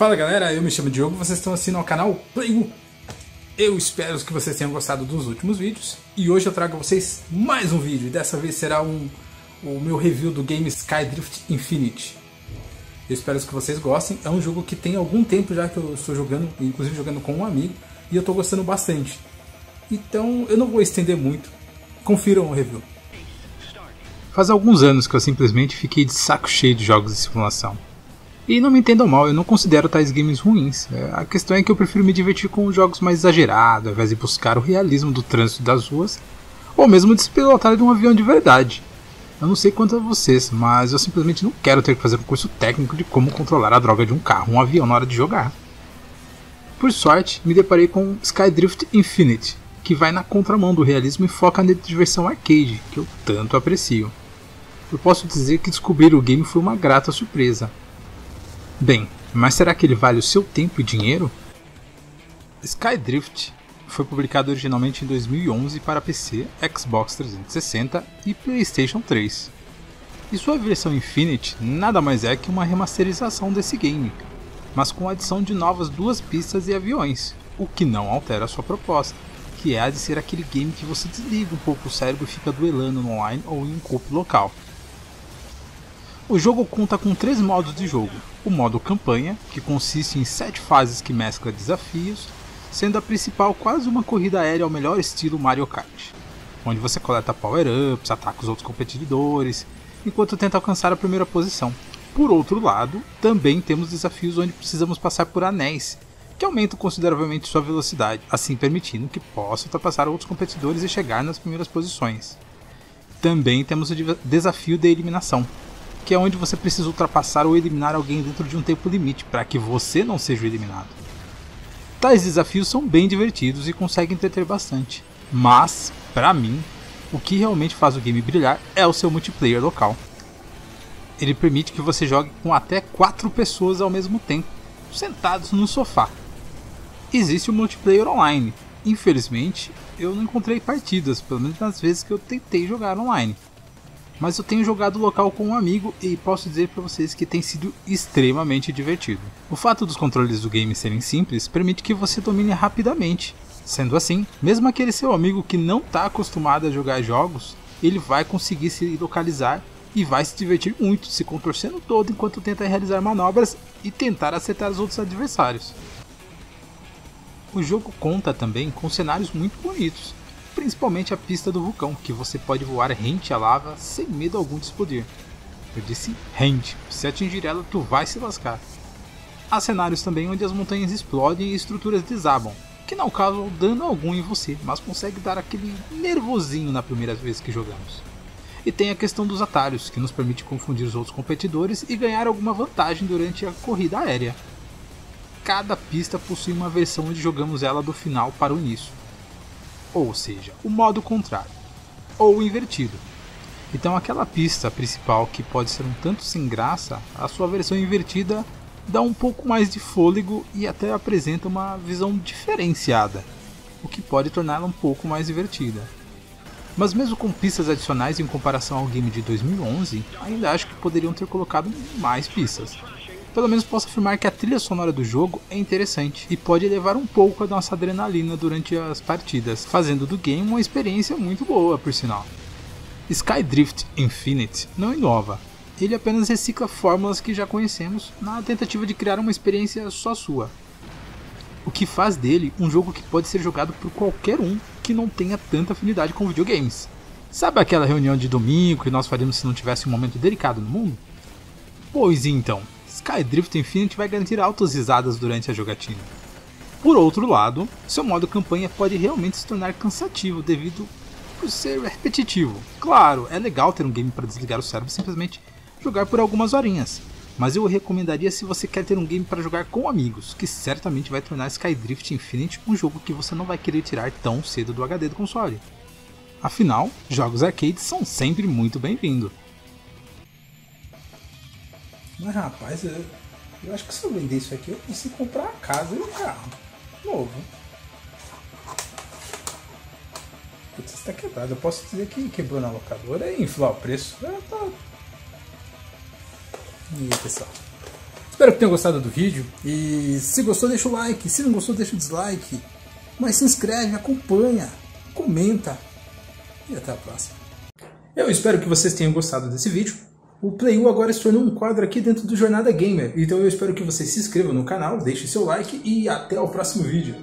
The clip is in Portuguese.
Fala galera, eu me chamo Diogo, vocês estão assistindo ao canal Play Eu espero que vocês tenham gostado dos últimos vídeos e hoje eu trago a vocês mais um vídeo e dessa vez será um, o meu review do game Skydrift Infinite. Eu espero que vocês gostem, é um jogo que tem algum tempo já que eu estou jogando, inclusive jogando com um amigo e eu estou gostando bastante. Então eu não vou estender muito, confiram o review. Faz alguns anos que eu simplesmente fiquei de saco cheio de jogos de simulação. E não me entendam mal, eu não considero tais games ruins. É, a questão é que eu prefiro me divertir com jogos mais exagerados, ao invés de buscar o realismo do trânsito das ruas, ou mesmo de se pilotar de um avião de verdade. Eu não sei quanto a vocês, mas eu simplesmente não quero ter que fazer um curso técnico de como controlar a droga de um carro, um avião na hora de jogar. Por sorte, me deparei com Skydrift Infinite, que vai na contramão do realismo e foca na diversão arcade, que eu tanto aprecio eu posso dizer que descobrir o game foi uma grata surpresa. Bem, mas será que ele vale o seu tempo e dinheiro? Skydrift foi publicado originalmente em 2011 para PC, Xbox 360 e PlayStation 3. E sua versão Infinite nada mais é que uma remasterização desse game, mas com a adição de novas duas pistas e aviões, o que não altera sua proposta, que é a de ser aquele game que você desliga um pouco o cérebro e fica duelando no online ou em um corpo local. O jogo conta com três modos de jogo: o modo campanha, que consiste em sete fases que mescla desafios, sendo a principal quase uma corrida aérea ao melhor estilo Mario Kart, onde você coleta power-ups, ataca os outros competidores, enquanto tenta alcançar a primeira posição. Por outro lado, também temos desafios onde precisamos passar por anéis, que aumentam consideravelmente sua velocidade, assim permitindo que possa ultrapassar outros competidores e chegar nas primeiras posições. Também temos o desafio de eliminação, que é onde você precisa ultrapassar ou eliminar alguém dentro de um tempo limite para que você não seja eliminado. Tais desafios são bem divertidos e conseguem entreter bastante, mas, para mim, o que realmente faz o game brilhar é o seu multiplayer local. Ele permite que você jogue com até 4 pessoas ao mesmo tempo, sentados no sofá. Existe o multiplayer online. Infelizmente, eu não encontrei partidas, pelo menos nas vezes que eu tentei jogar online mas eu tenho jogado local com um amigo e posso dizer para vocês que tem sido extremamente divertido. O fato dos controles do game serem simples permite que você domine rapidamente. Sendo assim, mesmo aquele seu amigo que não está acostumado a jogar jogos, ele vai conseguir se localizar e vai se divertir muito, se contorcendo todo enquanto tenta realizar manobras e tentar acertar os outros adversários. O jogo conta também com cenários muito bonitos, principalmente a pista do vulcão, que você pode voar rente à lava sem medo algum de explodir. Eu disse rente, se atingir ela tu vai se lascar. Há cenários também onde as montanhas explodem e estruturas desabam, que não causam dano algum em você, mas consegue dar aquele nervosinho na primeira vez que jogamos. E tem a questão dos atalhos, que nos permite confundir os outros competidores e ganhar alguma vantagem durante a corrida aérea. Cada pista possui uma versão onde jogamos ela do final para o início ou seja, o modo contrário, ou invertido. Então aquela pista principal que pode ser um tanto sem graça, a sua versão invertida dá um pouco mais de fôlego e até apresenta uma visão diferenciada, o que pode torná-la um pouco mais divertida. Mas mesmo com pistas adicionais em comparação ao game de 2011, ainda acho que poderiam ter colocado mais pistas, pelo menos posso afirmar que a trilha sonora do jogo é interessante e pode elevar um pouco a nossa adrenalina durante as partidas, fazendo do game uma experiência muito boa, por sinal. Skydrift Infinite não inova, ele apenas recicla fórmulas que já conhecemos na tentativa de criar uma experiência só sua. O que faz dele um jogo que pode ser jogado por qualquer um que não tenha tanta afinidade com videogames. Sabe aquela reunião de domingo que nós faríamos se não tivesse um momento delicado no mundo? Pois então, Skydrift Infinite vai garantir altas risadas durante a jogatina. Por outro lado, seu modo campanha pode realmente se tornar cansativo devido por ser repetitivo. Claro, é legal ter um game para desligar o cérebro e simplesmente jogar por algumas horinhas, mas eu recomendaria se você quer ter um game para jogar com amigos, que certamente vai tornar Skydrift Infinite um jogo que você não vai querer tirar tão cedo do HD do console. Afinal, jogos arcades são sempre muito bem-vindos. Mas rapaz, eu, eu acho que se eu vender isso aqui, eu consigo comprar a casa e um carro novo. Putz, isso tá quebrado. Eu posso dizer que quebrou na locadora e inflar o preço. É, tá... E aí, pessoal. Espero que tenham gostado do vídeo e se gostou deixa o like, se não gostou deixa o dislike. Mas se inscreve, acompanha, comenta e até a próxima. Eu espero que vocês tenham gostado desse vídeo. O Play U agora se tornou um quadro aqui dentro do Jornada Gamer, então eu espero que vocês se inscrevam no canal, deixem seu like e até o próximo vídeo.